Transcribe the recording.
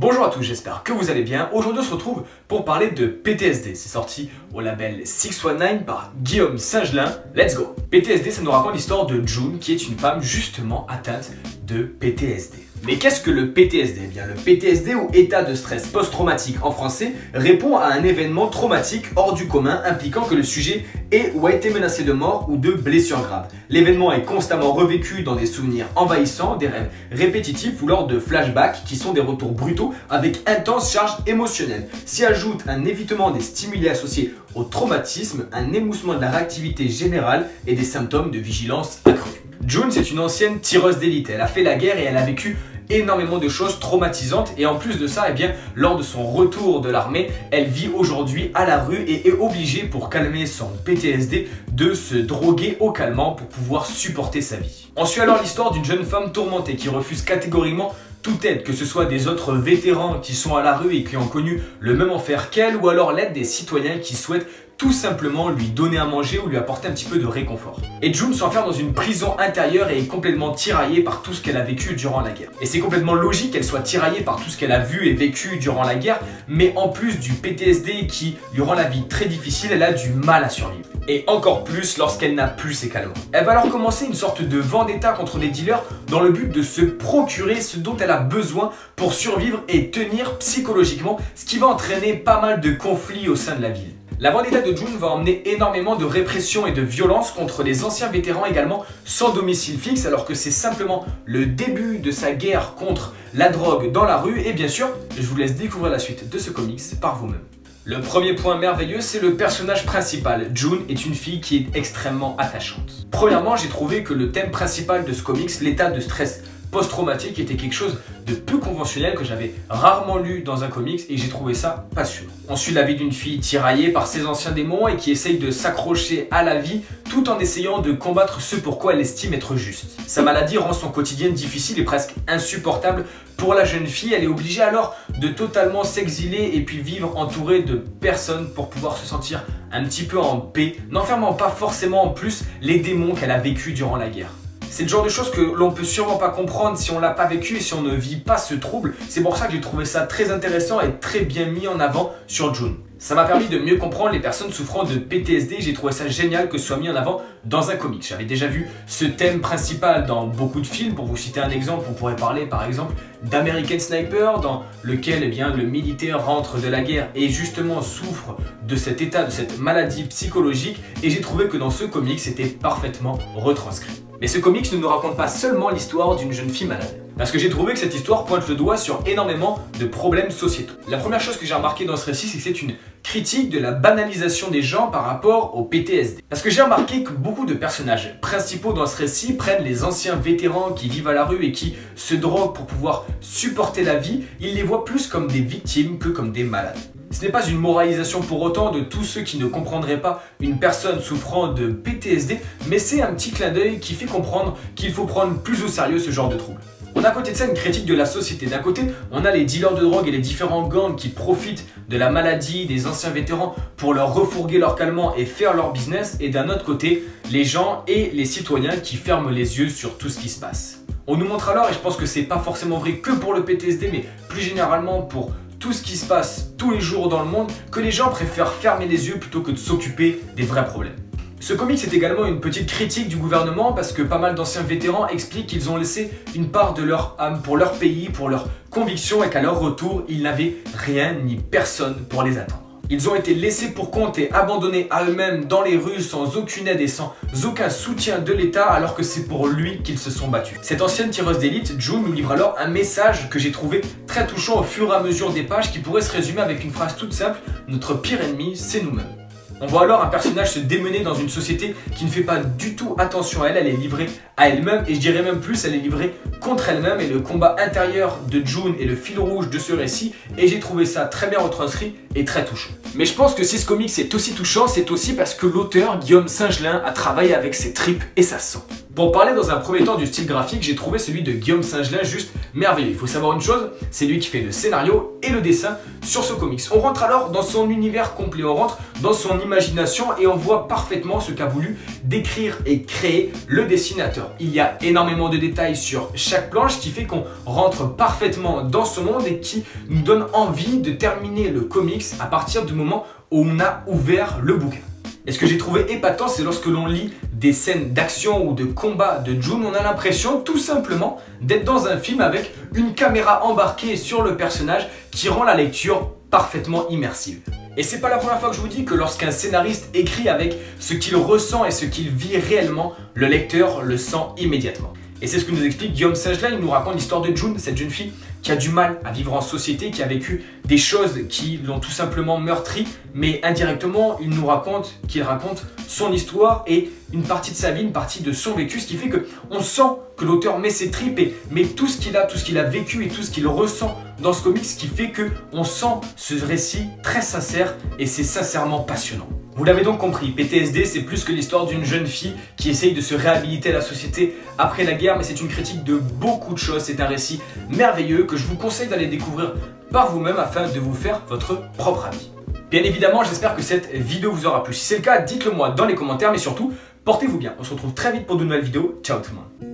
Bonjour à tous, j'espère que vous allez bien. Aujourd'hui on se retrouve pour parler de PTSD. C'est sorti au label 619 par Guillaume Singelin. Let's go PTSD ça nous raconte l'histoire de June qui est une femme justement atteinte de PTSD. Mais qu'est-ce que le PTSD eh bien, le PTSD ou état de stress post-traumatique en français répond à un événement traumatique hors du commun impliquant que le sujet est ou a été menacé de mort ou de blessure grave. L'événement est constamment revécu dans des souvenirs envahissants, des rêves répétitifs ou lors de flashbacks qui sont des retours brutaux avec intense charge émotionnelle. S'y ajoute un évitement des stimuli associés au traumatisme, un émoussement de la réactivité générale et des symptômes de vigilance accrue. June, c'est une ancienne tireuse d'élite. Elle a fait la guerre et elle a vécu énormément de choses traumatisantes et en plus de ça, eh bien, lors de son retour de l'armée, elle vit aujourd'hui à la rue et est obligée pour calmer son PTSD de se droguer au calmant pour pouvoir supporter sa vie. On suit alors l'histoire d'une jeune femme tourmentée qui refuse catégoriquement toute aide, que ce soit des autres vétérans qui sont à la rue et qui ont connu le même enfer qu'elle, ou alors l'aide des citoyens qui souhaitent tout simplement lui donner à manger ou lui apporter un petit peu de réconfort. Et June s'enferme dans une prison intérieure et est complètement tiraillée par tout ce qu'elle a vécu durant la guerre. Et c'est complètement logique qu'elle soit tiraillée par tout ce qu'elle a vu et vécu durant la guerre, mais en plus du PTSD qui lui rend la vie très difficile, elle a du mal à survivre. Et encore plus lorsqu'elle n'a plus ses calmants. Elle va alors commencer une sorte de vendetta contre les dealers dans le but de se procurer ce dont elle a besoin pour survivre et tenir psychologiquement, ce qui va entraîner pas mal de conflits au sein de la ville. La vendetta de June va emmener énormément de répression et de violence contre les anciens vétérans également sans domicile fixe alors que c'est simplement le début de sa guerre contre la drogue dans la rue et bien sûr, je vous laisse découvrir la suite de ce comics par vous-même. Le premier point merveilleux, c'est le personnage principal. June est une fille qui est extrêmement attachante. Premièrement, j'ai trouvé que le thème principal de ce comics, l'état de stress post-traumatique était quelque chose de peu conventionnel que j'avais rarement lu dans un comics et j'ai trouvé ça passionnant. On suit la vie d'une fille tiraillée par ses anciens démons et qui essaye de s'accrocher à la vie tout en essayant de combattre ce pourquoi elle estime être juste. Sa maladie rend son quotidien difficile et presque insupportable pour la jeune fille. Elle est obligée alors de totalement s'exiler et puis vivre entourée de personnes pour pouvoir se sentir un petit peu en paix, n'enfermant pas forcément en plus les démons qu'elle a vécu durant la guerre. C'est le genre de choses que l'on peut sûrement pas comprendre si on l'a pas vécu et si on ne vit pas ce trouble. C'est pour ça que j'ai trouvé ça très intéressant et très bien mis en avant sur June. Ça m'a permis de mieux comprendre les personnes souffrant de PTSD. J'ai trouvé ça génial que ce soit mis en avant dans un comic. J'avais déjà vu ce thème principal dans beaucoup de films. Pour vous citer un exemple, on pourrait parler par exemple d'American Sniper, dans lequel eh bien, le militaire rentre de la guerre et justement souffre de cet état, de cette maladie psychologique. Et j'ai trouvé que dans ce comic, c'était parfaitement retranscrit. Mais ce comics ne nous raconte pas seulement l'histoire d'une jeune fille malade. Parce que j'ai trouvé que cette histoire pointe le doigt sur énormément de problèmes sociétaux. La première chose que j'ai remarqué dans ce récit, c'est que c'est une critique de la banalisation des gens par rapport au PTSD. Parce que j'ai remarqué que beaucoup de personnages principaux dans ce récit prennent les anciens vétérans qui vivent à la rue et qui se droguent pour pouvoir supporter la vie, ils les voient plus comme des victimes que comme des malades. Ce n'est pas une moralisation pour autant de tous ceux qui ne comprendraient pas une personne souffrant de PTSD, mais c'est un petit clin d'œil qui fait comprendre qu'il faut prendre plus au sérieux ce genre de troubles. On a à côté de ça une critique de la société. D'un côté, on a les dealers de drogue et les différents gangs qui profitent de la maladie des anciens vétérans pour leur refourguer leur calmant et faire leur business. Et d'un autre côté, les gens et les citoyens qui ferment les yeux sur tout ce qui se passe. On nous montre alors, et je pense que c'est pas forcément vrai que pour le PTSD, mais plus généralement pour tout ce qui se passe tous les jours dans le monde, que les gens préfèrent fermer les yeux plutôt que de s'occuper des vrais problèmes. Ce comic c'est également une petite critique du gouvernement parce que pas mal d'anciens vétérans expliquent qu'ils ont laissé une part de leur âme pour leur pays, pour leurs convictions et qu'à leur retour, ils n'avaient rien ni personne pour les attendre. Ils ont été laissés pour compte et abandonnés à eux-mêmes dans les rues sans aucune aide et sans aucun soutien de l'État alors que c'est pour lui qu'ils se sont battus. Cette ancienne tireuse d'élite, June, nous livre alors un message que j'ai trouvé très touchant au fur et à mesure des pages qui pourrait se résumer avec une phrase toute simple, notre pire ennemi, c'est nous-mêmes. On voit alors un personnage se démener dans une société qui ne fait pas du tout attention à elle, elle est livrée à elle-même et je dirais même plus, elle est livrée contre elle-même et le combat intérieur de June est le fil rouge de ce récit et j'ai trouvé ça très bien retranscrit et très touchant. Mais je pense que si ce comics est aussi touchant, c'est aussi parce que l'auteur Guillaume Singelin a travaillé avec ses tripes et sa sang. Pour parler dans un premier temps du style graphique, j'ai trouvé celui de Guillaume Singelin juste merveilleux. Il faut savoir une chose, c'est lui qui fait le scénario et le dessin sur ce comics. On rentre alors dans son univers complet, on rentre dans son imagination et on voit parfaitement ce qu'a voulu décrire et créer le dessinateur. Il y a énormément de détails sur planche qui fait qu'on rentre parfaitement dans ce monde et qui nous donne envie de terminer le comics à partir du moment où on a ouvert le bouquin. Et ce que j'ai trouvé épatant, c'est lorsque l'on lit des scènes d'action ou de combat de June, on a l'impression tout simplement d'être dans un film avec une caméra embarquée sur le personnage qui rend la lecture parfaitement immersive. Et c'est pas la première fois que je vous dis que lorsqu'un scénariste écrit avec ce qu'il ressent et ce qu'il vit réellement, le lecteur le sent immédiatement. Et c'est ce que nous explique Guillaume Singelin, il nous raconte l'histoire de June, cette jeune fille qui a du mal à vivre en société, qui a vécu des choses qui l'ont tout simplement meurtri, mais indirectement, il nous raconte qu'il raconte son histoire et une partie de sa vie, une partie de son vécu, ce qui fait que on sent que l'auteur met ses tripes et met tout ce qu'il a, tout ce qu'il a vécu et tout ce qu'il ressent dans ce comics, ce qui fait que on sent ce récit très sincère et c'est sincèrement passionnant. Vous l'avez donc compris, PTSD c'est plus que l'histoire d'une jeune fille qui essaye de se réhabiliter à la société après la guerre, mais c'est une critique de beaucoup de choses, c'est un récit merveilleux que je vous conseille d'aller découvrir par vous-même afin de vous faire votre propre avis. Bien évidemment, j'espère que cette vidéo vous aura plu. Si c'est le cas, dites-le moi dans les commentaires, mais surtout, portez-vous bien. On se retrouve très vite pour de nouvelles vidéos. Ciao tout le monde